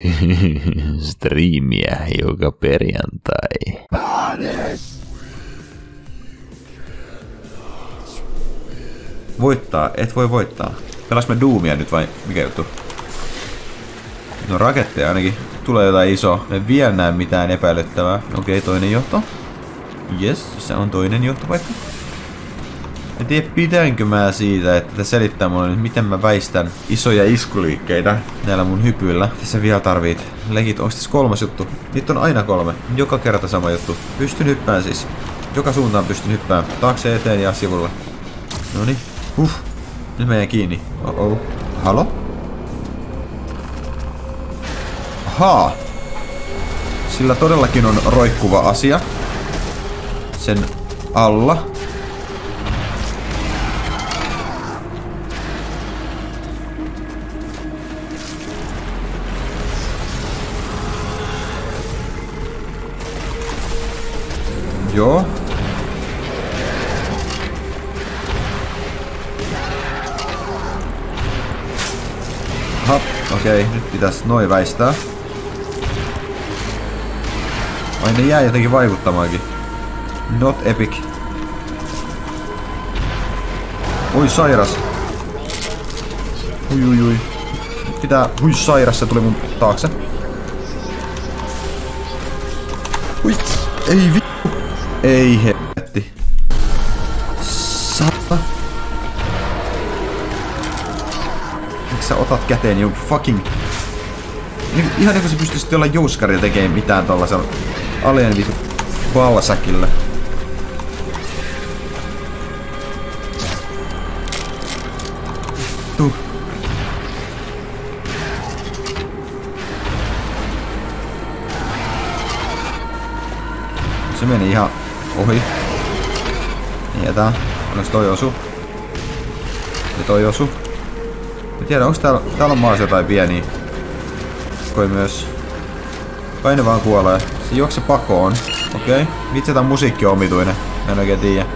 Striimiä joka perjantai. Voittaa, et voi voittaa. Pelas me Doomia nyt vai mikä juttu? No raketteja ainakin. Tulee jotain iso. Me vielä näe mitään epäilyttävää. Okei, okay, toinen johto. Yes, se on toinen johtopaikka. En tiedä pitäänkö mä siitä, että te selittää mulle nyt, miten mä väistän isoja iskuliikkeitä näillä mun hypyillä. Tässä vielä tarvit legit. Onks tässä kolmas juttu? Nyt on aina kolme. Joka kerta sama juttu. Pystyn hyppään siis. Joka suuntaan pystyn hyppään. Taakse eteen ja sivulle. Noni. Huh. Nyt mä kiinni. Oh oh. Halo? Ahaa. Sillä todellakin on roikkuva asia. Sen alla. Joo. Hap, okei, okay, nyt pitäisi noin väistää. Ai ne jää jotenkin vaikuttamaankin. Not epic. Oi sairas. Ui ui ui. Pitää... Hui sairas, se tuli mun taakse. Ui. Ei vittu. Ei helvetti. Sata. Miksi sä otat käteen jonkun fucking... Niin, ihan niin kuin se pystyisi olla jouskari tekemään mitään tollasella alien vitu valsäkillä. Tuh. Se meni ihan ohi. Niin jätään. Onneksi toi osu. Ja toi osu. En tiedä, onko täällä, täällä on maassa jotain pieniä. Koi myös. Kai ne vaan kuolee. Se juokse pakoon. Okei. Okay. Vitsi tää musiikki on omituinen. Mä en oikein tiedä.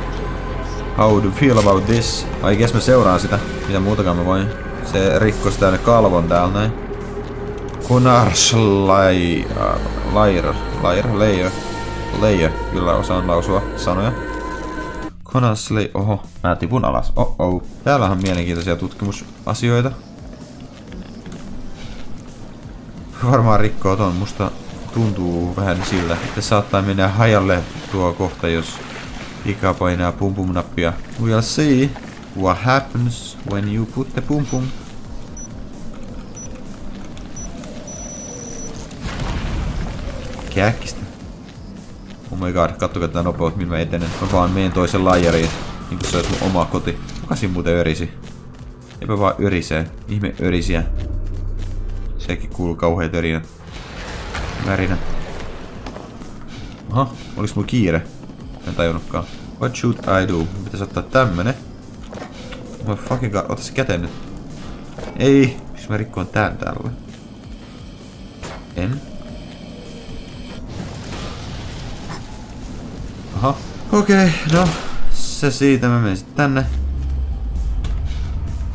How do you feel about this? Ai guess mä seuraan sitä. Mitä muutakaan mä voin. Se rikkoi sitä ne kalvon täällä näin. Kunars Lair. Lair. Lair. Lair. Lair. Kyllä osaan lausua sanoja. Konasley, oho, mä tipun alas, oh oh. Täällä on mielenkiintoisia tutkimusasioita. Varmaan rikkoo ton, musta tuntuu vähän sillä, että saattaa mennä hajalle tuo kohta, jos Ika painaa pum pum nappia. We'll see what happens when you put the pum pum. Kääkkistä. Oh my god, kattokaa tätä nopeutta, millä mä etenen. Mä vaan meen toisen laajariin, niin kuin se olisi mun oma koti. Kuka siinä muuten örisi? Eipä vaan örisee. Ihme örisiä. Sekin kuuluu kauheat örinät. Värinä. Aha, oliks mulla kiire? En tajunnutkaan. What should I do? Pitäis ottaa tämmönen. Oh fucking god, ota se käteen nyt. Ei, miksi mä rikkoon tän täällä? En. Aha. Okei, okay, no. Se siitä, mä menen sitten tänne.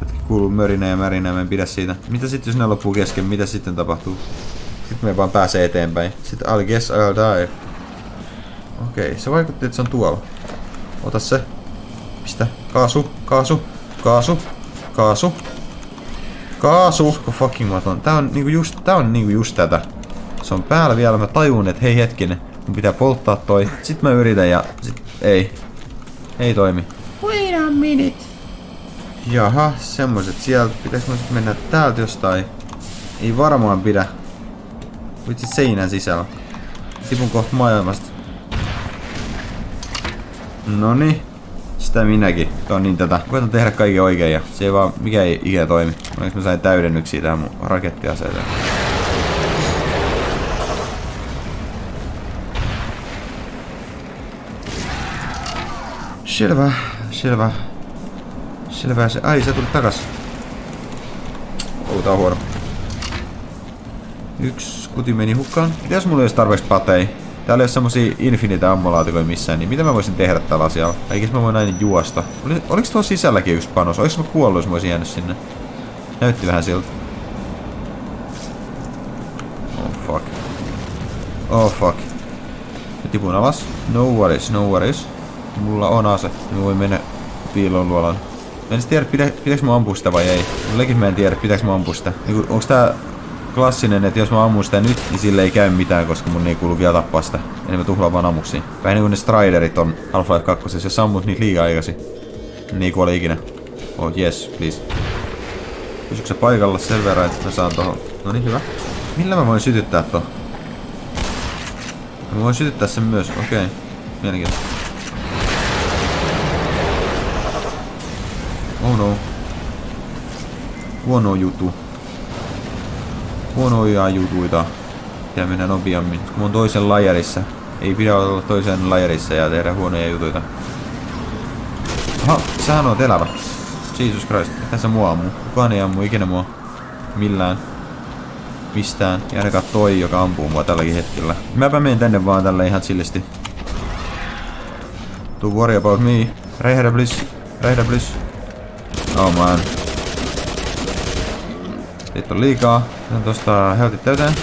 Hetki kuuluu mörinä ja märinä, mä en pidä siitä. Mitä sitten jos ne loppuu kesken, mitä sitten tapahtuu? Sitten me vaan pääsee eteenpäin. Sitten I guess I'll die. Okei, okay, se vaikutti, että se on tuolla. Ota se. Pistä. Kaasu, kaasu, kaasu, kaasu. Kaasu! Ko fucking maton. Tää on niinku just, tää on niinku just tätä. Se on päällä vielä, mä tajun, että hei hetkinen. Mun pitää polttaa toi. Sitten mä yritän ja sit ei. Ei toimi. Wait a minute. Jaha, semmoset sieltä. Pitäis mä sit mennä täältä jostain? Ei varmaan pidä. Vitsi seinän sisällä. Tipun kohta maailmasta. Noni. Sitä minäkin. Tuo on niin tätä. Koitan tehdä kaiken oikein ja se ei vaan mikä ei ikinä toimi. Onneksi mä sain täydennyksiä tähän mun rakettiaseeseen. Selvä, selvä. Selvä se. Ai, se tuli takas. Oh, on huono. Yksi kuti meni hukkaan. Mitäs mulla olisi tarpeeksi patei? Täällä ei ole semmosia infinite ammolaatikoja missään, niin mitä mä voisin tehdä tällä asialla? Eikä mä voin näin juosta? Oli, oliks tuolla sisälläkin yksi panos? Olis mä kuollut, jos mä olisin jäänyt sinne? Näytti vähän siltä. fuck. Oh fuck. Mä tipun alas. No worries, no worries. Mulla on ase. Mä voin mennä piiloon luolaan. Mä en tiedä, pitä, pitääkö mä ampua sitä vai ei. Mullakin mä en tiedä, pitääkö mä ampua sitä. Niin, onks tää klassinen, että jos mä ammun sitä nyt, niin sille ei käy mitään, koska mun ei kuulu vielä tappaa sitä. Eli mä tuhlaan vaan ammuksiin. Vähän niin kuin ne Striderit on Half-Life 2. Jos ammut niitä liikaa aikaisin, niin ei kuole ikinä. Oh yes, please. Pysyykö se paikalla sen verran, että mä saan tohon? No niin, hyvä. Millä mä voin sytyttää to? Mä voin sytyttää sen myös, okei. Okay. Mielenkiintoista. Oh no. Huono jutu. Huonoja jutuita. Ja mennä nopeammin. Kun oon toisen lajerissa. Ei pidä olla toisen lajerissa ja tehdä huonoja jutuita. Aha, sähän on elävä. Jesus Christ, tässä mua ammu. Kukaan ei ammu ikinä mua. Millään. Mistään. Ja ainakaan toi, joka ampuu mua tälläkin hetkellä. Mäpä menen tänne vaan tällä ihan chillisti. Do worry about me. Räjähdä please. Räjähdä please. Oh man. Siitä on liikaa. Sitten tosta heltit täyteen.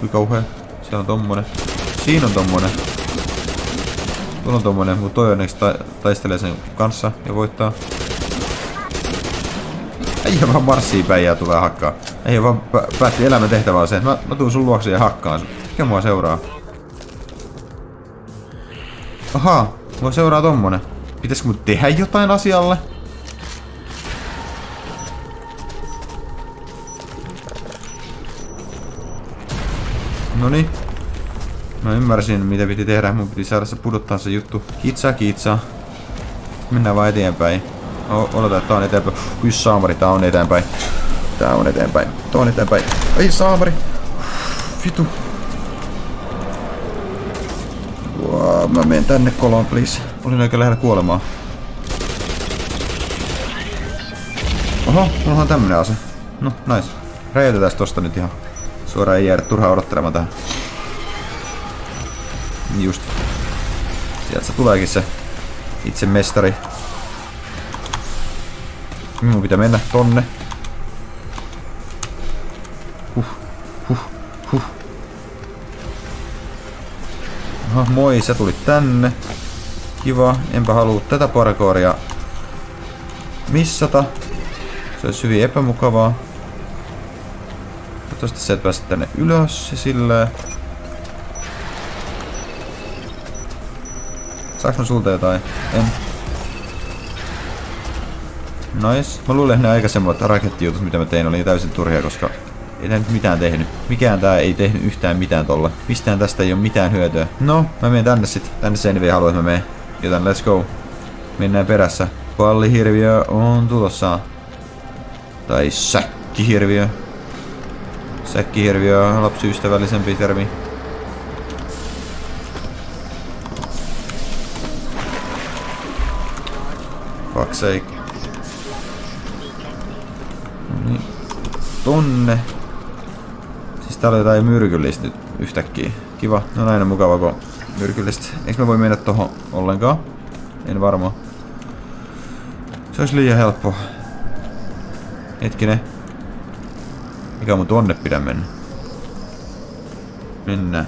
Kui kauhea. Siellä on tommonen. Siinä on tommonen. Tuolla on tommonen, mutta toi onneksi ta taistelee sen kanssa ja voittaa. Ei vaan marssii päin ja tulee hakkaa. Ei vaan päätti elämän tehtävää se, että mä, mä tuun sun luokse ja hakkaan sun. Mikä mua seuraa? Ahaa, mua seuraa tommonen. Pitäisikö mun tehdä jotain asialle? Noni. Mä ymmärsin mitä piti tehdä. Mun piti saada se pudottaa se juttu. Kitsa, kitsa. Mennään vaan eteenpäin. O oleta, että tää on eteenpäin. Kui saamari, tää on eteenpäin. Tää on eteenpäin. Tää on eteenpäin. Ei saamari. Vitu. Wow, mä menen tänne koloon, please. Olin aika lähellä kuolemaa. Oho, mulla on tämmönen ase. No, nice. Räjäytetään tosta nyt ihan. Suoraan ei jäädä turhaa odottelemaan tähän. Just. Sieltä tuleekin se itse mestari. Minun pitää mennä tonne. Huh, huh, huh. Aha, moi, sä tulit tänne. Kiva, enpä halua tätä parkooria missata. Se olisi hyvin epämukavaa. Toivottavasti sä et pääse tänne ylös ja silleen. Saanko mä sulta jotain? En. Nice. Mä luulen, että ne aikaisemmat rakettijutut, mitä mä tein, oli täysin turhia, koska ei tää nyt mitään tehnyt. Mikään tää ei tehnyt yhtään mitään tolla. Mistään tästä ei ole mitään hyötyä. No, mä menen tänne sit. Tänne se ei halua, että mä menen. Joten let's go. Mennään perässä. Pallihirviö on tulossa. Tai säkkihirviö. Säkkihirviö on lapsiystävällisempi termi. Fuck sake. No niin. Tonne. Siis täällä on jotain myrkyllistä nyt yhtäkkiä. Kiva. No näin on mukava, kun myrkyllistä. Eikö mä voi mennä tohon ollenkaan? En varmaan. Se olisi liian helppo. Hetkinen. Mikä mun tonne pidä mennä? Mennään.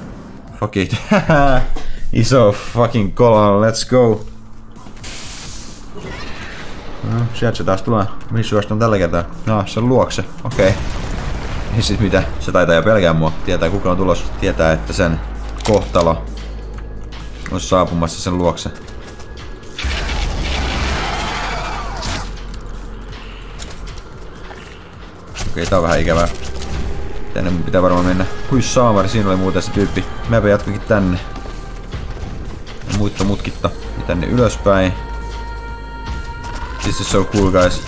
Fuck it. Iso fucking kola, let's go. No, sieltä se taas tulee. Missä on tällä kertaa? No, se luokse. Okei. Okay. Ei siis mitä, se taitaa jo pelkää mua. Tietää kuka on tulossa. Tietää, että sen kohtalo on saapumassa sen luokse. Okei, tää on vähän ikävää. Tänne mun pitää varmaan mennä. Hui saamari, siinä oli muuten se tyyppi. Mäpä jatkakin tänne. Muitta mutkitta. Ja tänne ylöspäin. This is so cool guys.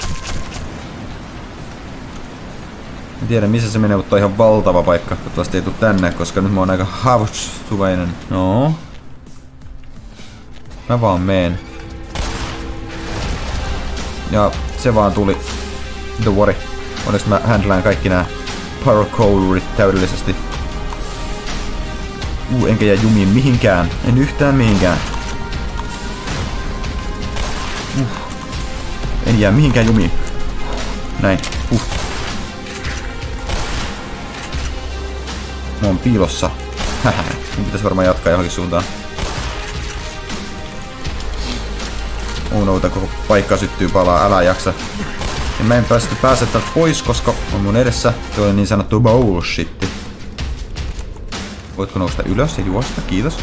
En tiedä missä se menee, mutta on ihan valtava paikka. Toivottavasti ei tuu tänne, koska nyt mä oon aika haavoittuvainen. No. Mä vaan meen. Ja se vaan tuli. Don't worry. Onneksi mä handlaan kaikki nää parkourit täydellisesti. Uu, enkä jää jumiin mihinkään. En yhtään mihinkään. Uh. En jää mihinkään jumiin. Näin. Uh. Mä oon piilossa. Mun pitäisi varmaan jatkaa johonkin suuntaan. No, koko paikka syttyy palaa, älä jaksa. Ja mä en päästä pääse täältä pois, koska on mun edessä tuo niin sanottu bullshit. Voitko nousta ylös ja juosta? Kiitos.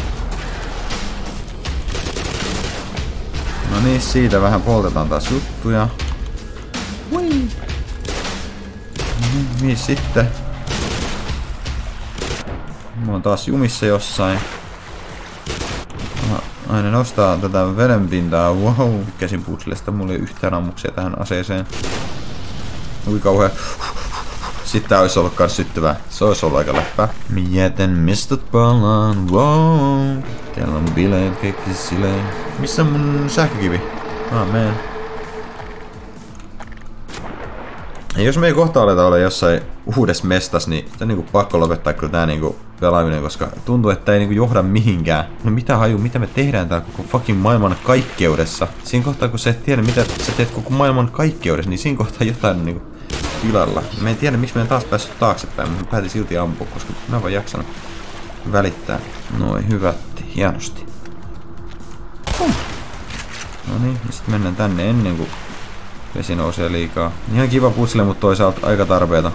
No niin, siitä vähän poltetaan taas juttuja. Hui. No niin, sitten? Mä oon taas jumissa jossain. Aina nostaa tätä vedenpintaa. Wow, käsin puutsilesta. Mulla ei yhtään ammuksia tähän aseeseen. Ui kauhea. Sitten olisi ollut kans syttyvää. Se olisi ollut aika läppää. Jätän mistot palaan, wow. Täällä on bileet, kaikki sileen. Missä mun sähkökivi? Ah, man. Ja jos me ei kohta aleta olla jossain uudessa mestas, niin on niinku pakko lopettaa kyllä tää niinku pelaaminen, koska tuntuu, että ei niinku johda mihinkään. No mitä haju, mitä me tehdään täällä koko fucking maailman kaikkeudessa? Siinä kohtaa, kun sä et tiedä, mitä sä teet koko maailman kaikkeudessa, niin siinä kohtaa jotain niinku pilalla. Mä en tiedä, miksi mä en taas päässyt taaksepäin, mutta päätin silti ampua, koska mä vaan jaksanut välittää. Noin, hyvät, hienosti. No niin, sitten mennään tänne ennen kuin vesi nousee liikaa. Ihan kiva putsle, mutta toisaalta aika tarpeeta.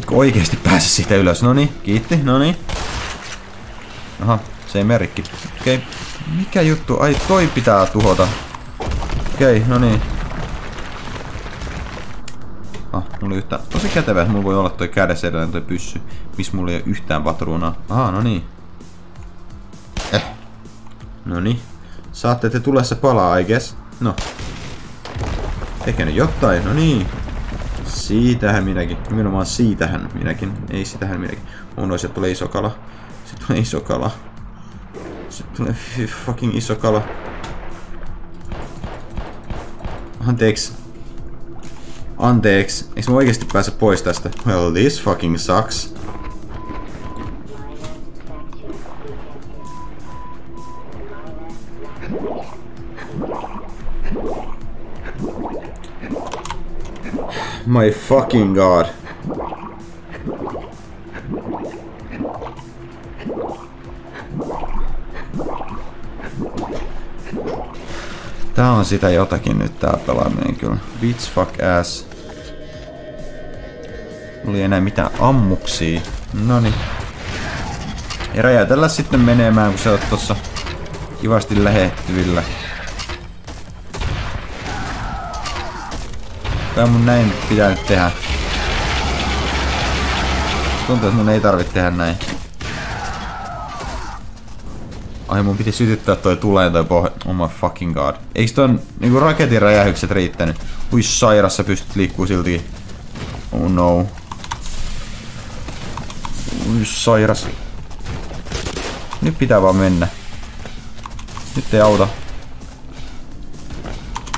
Etkö oikeesti pääse siitä ylös? No niin, kiitti, no niin. Aha, se ei merkki. Okei, okay. mikä juttu? Ai, toi pitää tuhota. Okei, okay, no niin. Ah, mulla yhtä... Tosi kätevä, että mulla voi olla toi kädessä edelleen toi pyssy. Missä mulla ei ole yhtään patruunaa. Aha, no niin. Eh. No niin. Saatte te tulessa palaa, I guess. No. Tekee jotain, no niin. Siitähän minäkin. Nimenomaan siitähän minäkin. Ei sitähän minäkin. Mun olisi, tulee iso kala. Sitten tulee iso kala. Sitten tulee fucking iso kala. Anteeksi. Anteeksi. Eikö mä oikeesti pääse pois tästä? Well, this fucking sucks. My fucking god. Tää on sitä jotakin nyt tää pelaaminen kyllä. Bitch fuck ass. Ei enää mitään ammuksia. Noni. Ja räjäytellä sitten menemään, kun sä oot tossa kivasti lähettyvillä. Kai mun näin pitää nyt tehdä. Tuntuu, että mun ei tarvitse tehdä näin. Ai mun piti sytyttää toi tuleen toi pohja. Oh my fucking god. Eiks ton niinku raketin räjähykset riittänyt? Ui sairassa pystyt liikkuu silti. Oh no. Ui sairas. Nyt pitää vaan mennä. Nyt ei auta.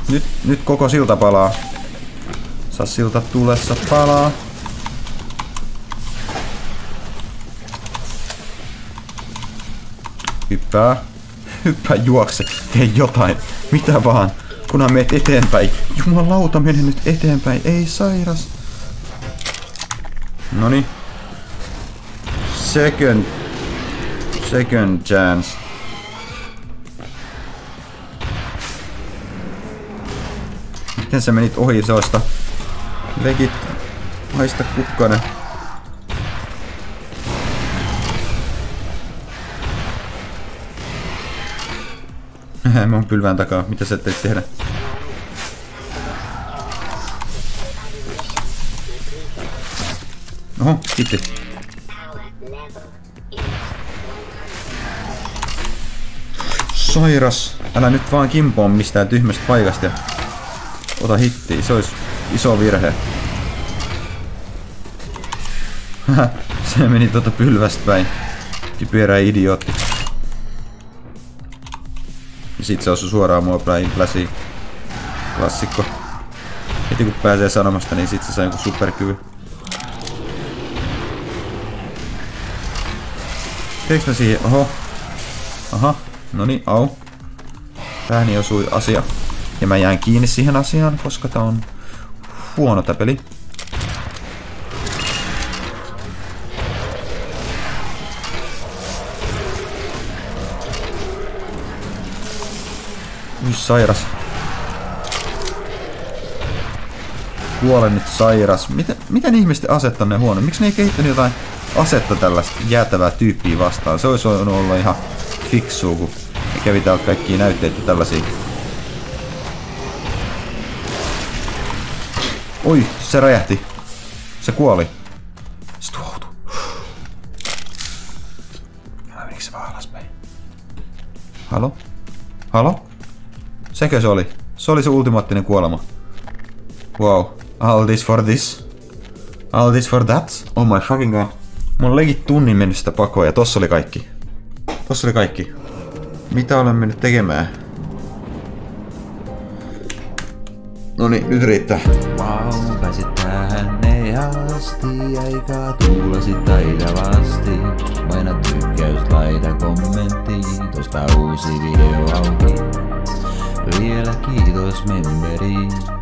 Nyt, nyt koko silta palaa. Saa silta tulessa palaa. Hyppää. Hyppää juokse. Tee jotain. Mitä vaan. Kunhan meet eteenpäin. Jumalauta, mene nyt eteenpäin. Ei sairas. Noni. Second. Second chance. Miten sä menit ohi seosta? Legit. Haista kukkanen. Mä oon pylvään takaa. Mitä sä teit tehdä? Oho, kiitti. Sairas. Älä nyt vaan kimpoa mistään tyhmästä paikasta ja ota hitti. Se olisi iso virhe. se meni tuota pylvästä päin. Typerä idiootti. Ja sit se osui suoraan mua päin pläsiin. Klassikko. Heti kun pääsee sanomasta, niin sit se saa joku superkyvy. Teekö mä siihen? Oho. Aha. Noni, au. Pääni osui asia. Ja mä jään kiinni siihen asiaan, koska tää on huono tää peli. Sairas. Kuole nyt sairas. Miten, miten ihmisten aset on ne huono? Miksi ne ei kehittänyt jotain asetta tällaista jäätävää tyyppiä vastaan? Se olisi voinut olla ihan fiksua, kun kävi täältä kaikkia näytteitä tällaisia. Oi, se räjähti. Se kuoli. Se tuhoutui. Menikö se vaan alaspäin? Halo? Halo? Sekö se oli? Se oli se ultimaattinen kuolema. Wow. All this for this. All this for that. Oh my fucking god. Mulla on legit tunnin mennyt sitä pakoa ja tossa oli kaikki. Tossa oli kaikki. Mitä olen mennyt tekemään? No niin, nyt riittää. Wow, pääsit tänne asti, aika tuulasi taitavasti. Paina tykkäys, laita kommentti, tosta uusi video auki. Vielä kiitos memberi.